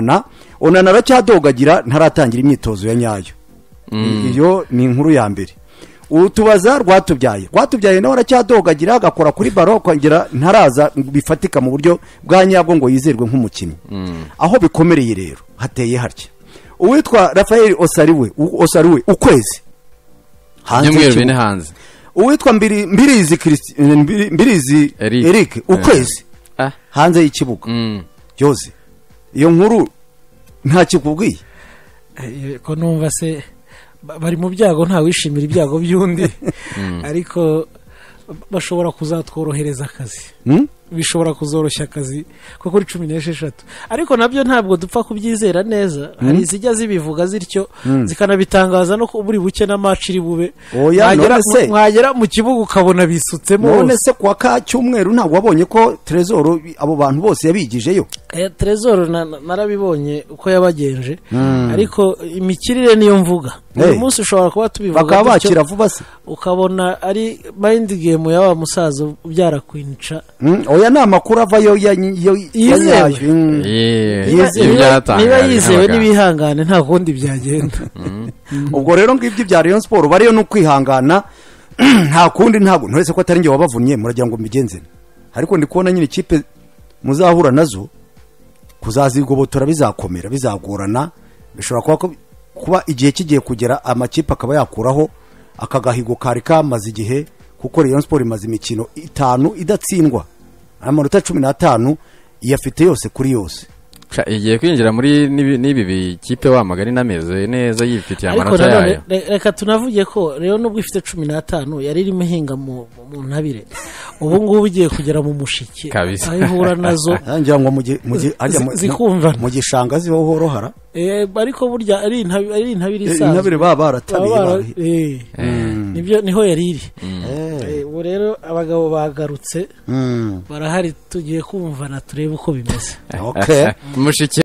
onana onana aracyadogagira ntaratangira imyitozo ya nyayo. Iyo ni inkuru ya mbere. Utubaza rwatubyaye. Rwatubyaye nawe aracyadogagira agakora kuri baro akongera ntaraza bifatika mu buryo bwa nyabwo ngo yizerwe nk'umukinnyi. Aho bikomereye rero hateye hatya uwitwa rafael osariwe osariwe ukwezi. Hanze hanze. Uwitwa mbiri mbirizi Mbiri- mbirizi Eric. ukwezi. Ah. hanze y'ikibuga. Mm. Iyo nkuru nta kikubwiye. Eh, ko numva se ba- bari mu byago nta wishimira ibyago by'undi. Ariko bashobora kuzatworohereza akazi. Hmm? Bishobora kuzoroshya akazi ko kuri cumi n'esheshatu. Ariko na byo ntabwo dupfa kubyizera neza. Hari izijya zibivuga zityo zikanabitangaza no ku buri buke na maci iri bube Mwagera- mu kibuga ukabona bisutsemo none se kuwa ka cyumweru ntabwo wabonye ko trezoro abo bantu bose yabigijeyo? Eh, na- narabibonye uko yabagenje. Ariko imikirire niyo mvuga. Uyu Hey. munsi ushobora kuba tubivuga bakaba bakira vuba se. Ukabona ari mind game ya wa musaza ubyara kwinca Hmm? oya ni amakuru avayo Yizewe. Hmm. Yeah. niba, yizewe. n'ibihangane nta kundi byagenda. Ubwo rero ngibyo bya rayon siporo bariyo no kwihangana nta kundi ntabwo nturetse ko atari njye wabavunnye muragira ngo mbigenze ariko ndi kubona nyine ikipe muzahura na zo kuzazigobotora bizakomera bizagorana. Bishobora kuba ko- kuba igihe kigiye kugera amakipe akaba yakuraho aka gahigo kari kamaze igihe kuko rayon siporo imaze imikino itanu idatsindwa. Amanota cumi n'atanu iyafite yose kuri yose. Igiye kwinjira muri n'ibi n'ibi bikipe wamagana inameze neza yifitiye amanota yayo. re- reka tunavuge ko rero nubwo ifite cumi n'atanu yari irimo ihinga mu mu ntabire. Ubu ngubu igiye kugera mu mushiki. Kabisa. aho ihura na zo. Ngo mu gishanga zibaho horohara Eh, ariko burya ari intabi- ari intabire Eh, isanzwe. intabire baba baratabiye eh, ni byo ni ho yari iri. Eh. Eh, ubu rero abagabo bagarutse. Mm. barahari tugiye kumvana turebe uko bimeze. Okay. mushiki